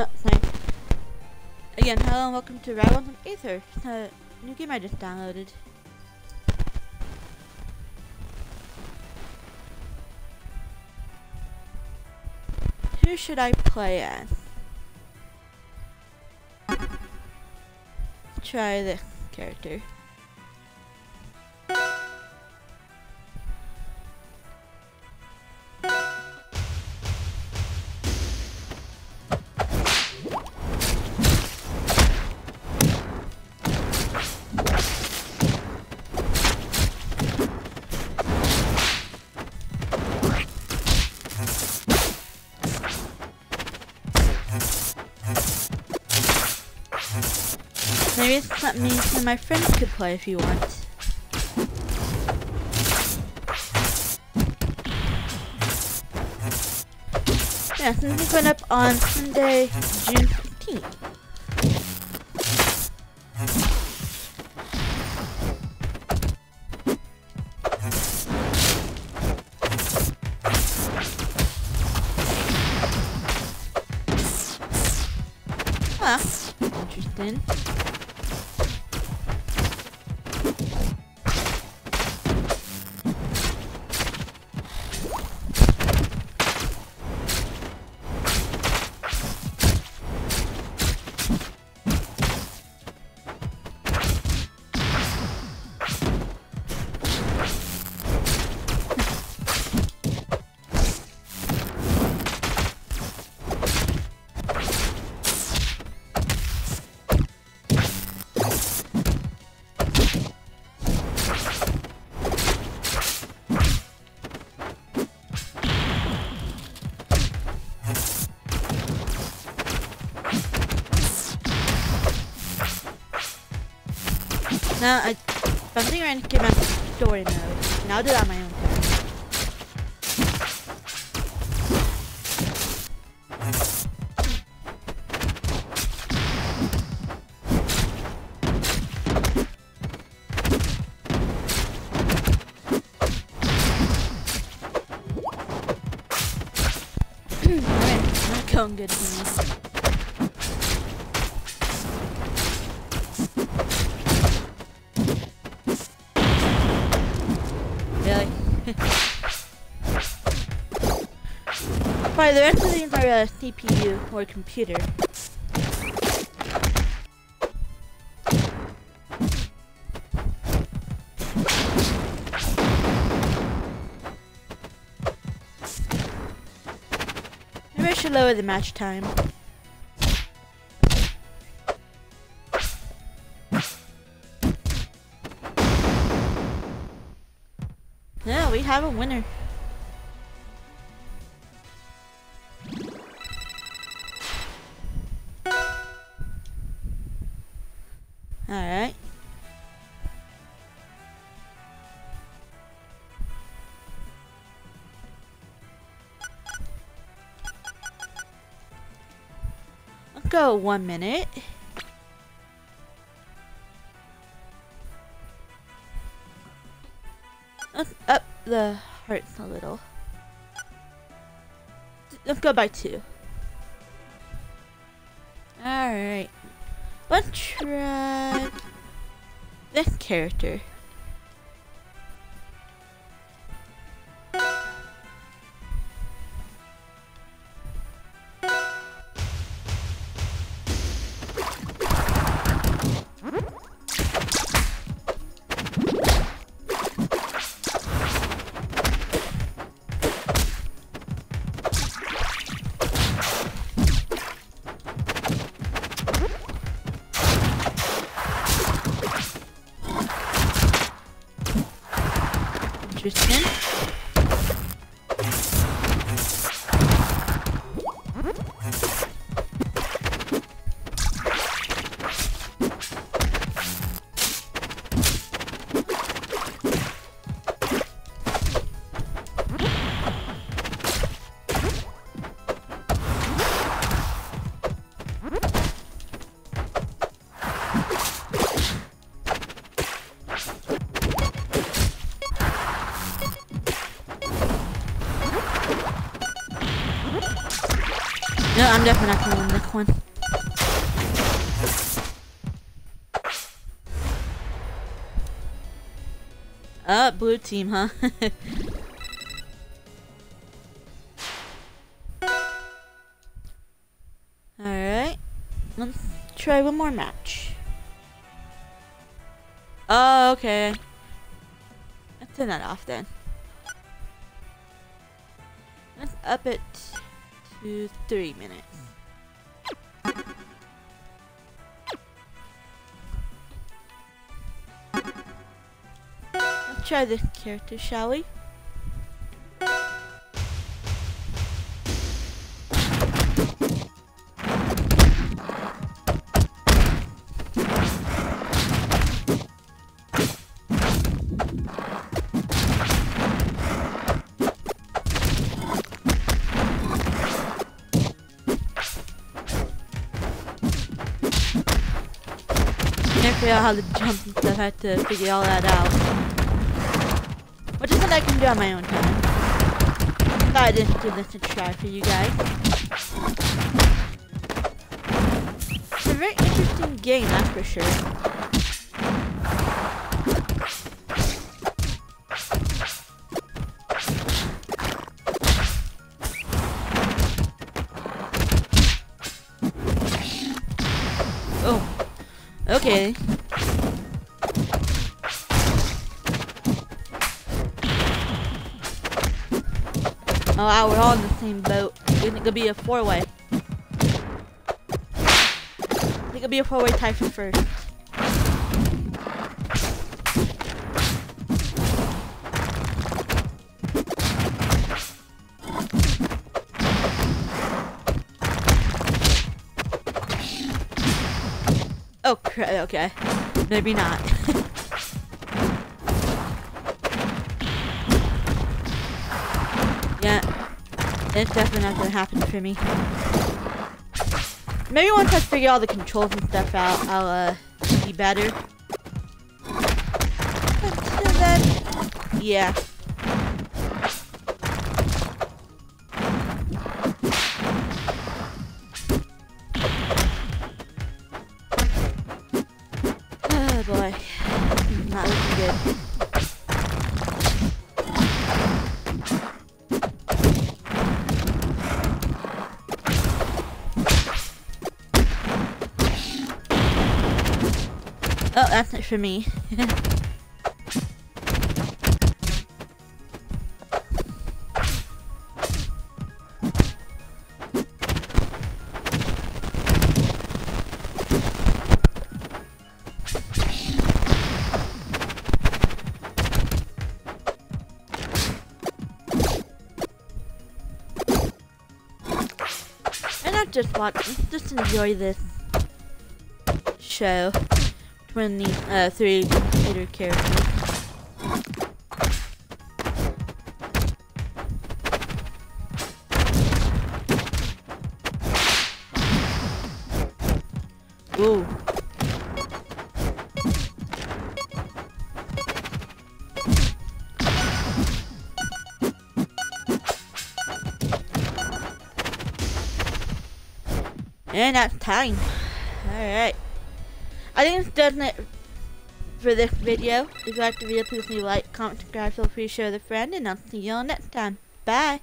Oh, sorry. Again, hello and welcome to Rivals of Aether. It's a new game I just downloaded. Who should I play as? Try this character. It's not me and my friends could play if you want. Yeah, something's going up on Sunday, June 15th. Huh. Ah, interesting. Now, I, thinking I'm gonna get my story mode, and I'll do that on my own. Alright, not going good me. Probably the rest of these are uh, CPU or computer. Maybe I should lower the match time. Have a winner. Alright. Go one minute. The hearts a little. Let's go by two. Alright. Let's try this character. 100%. No, I'm definitely not win this one. Uh, blue team, huh? Alright. Let's try one more match. Oh, okay. Let's turn that off then. Let's up it to three minutes. Let's try this character, shall we? Out how to jump and stuff. I have to figure all that out. Which is something I can do on my own time. Thought I didn't give this a try for you guys. It's a very interesting game, that's for sure. Oh, okay. Oh wow, we're all in the same boat. I think it'll be a four-way. I think it'll be a four-way tie for first. Oh, crap, okay. Maybe not. it's definitely not gonna happen for me. Maybe once I figure all the controls and stuff out, I'll, uh, be better. Until then, yeah. Oh boy. Not looking good. For me. just watch, just enjoy this show between these uh, three computer characters. Ooh. And that's time. Alright. I think it's done it for this video. If you liked the video, please leave a like, comment, subscribe, feel free to share with a friend, and I'll see you all next time. Bye!